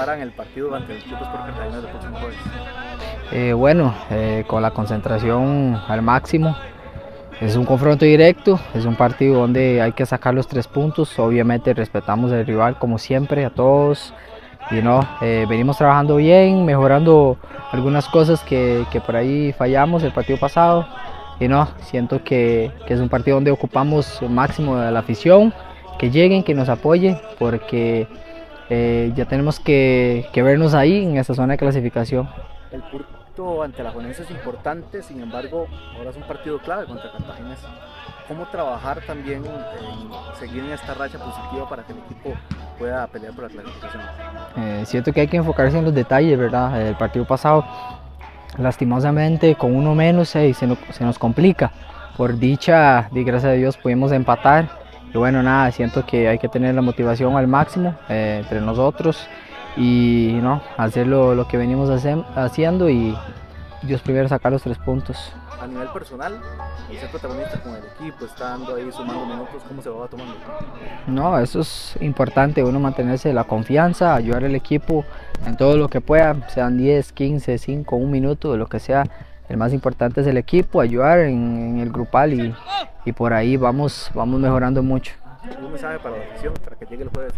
preparan el partido ante el Club Sport Cartagena el próximo jueves? Eh, bueno, eh, con la concentración al máximo. Es un confronto directo, es un partido donde hay que sacar los tres puntos. Obviamente respetamos al rival como siempre, a todos. Y no, eh, venimos trabajando bien, mejorando algunas cosas que, que, por ahí fallamos el partido pasado. Y no, siento que, que es un partido donde ocupamos el máximo de la afición, que lleguen, que nos apoyen, porque eh, ya tenemos que, que, vernos ahí en esa zona de clasificación. El punto ante la Juventus es importante, sin embargo, ahora es un partido clave contra Cartagena. ¿Cómo trabajar también en seguir en esta racha positiva para que el equipo pueda pelear por la clasificación? Eh, siento que hay que enfocarse en los detalles, ¿verdad? El partido pasado, lastimosamente, con uno menos, eh, se, nos, se nos complica. Por dicha, y gracias a Dios, pudimos empatar y bueno, nada, siento que hay que tener la motivación al máximo eh, entre nosotros y no, hacer lo, lo que venimos hace, haciendo y Dios primero sacar los tres puntos. A nivel personal, ser protagonista con el equipo, estando ahí sumando minutos, ¿cómo se va tomando? No, eso es importante, uno mantenerse la confianza, ayudar al equipo en todo lo que pueda, sean 10, 15, 5, 1 minuto, lo que sea. El más importante es el equipo, ayudar en, en el grupal y, y por ahí vamos, vamos mejorando mucho. ¿Un mensaje para la afición para que llegue el jueves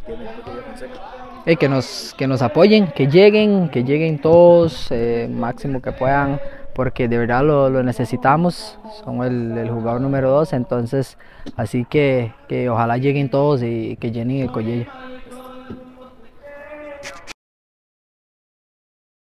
que nos, que nos apoyen, que lleguen, que lleguen todos, eh, máximo que puedan, porque de verdad lo, lo necesitamos. Son el, el, jugador número dos, entonces así que, que ojalá lleguen todos y que llenen el collello.